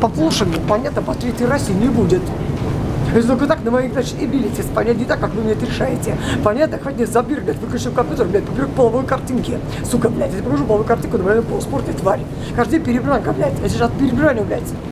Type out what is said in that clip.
По полшагу, понятно, по третьей расе не будет. Если только так на моих, значит, abilities понять не так, как вы мне это решаете. Понятно? Хватит забир, блядь, выключил компьютер, блядь, поперек половой картинки. Сука, блядь, я покажу половую картинку, на моем полуспорте, тварь. Каждый перебранка, блядь. Я сейчас перебраню, блядь.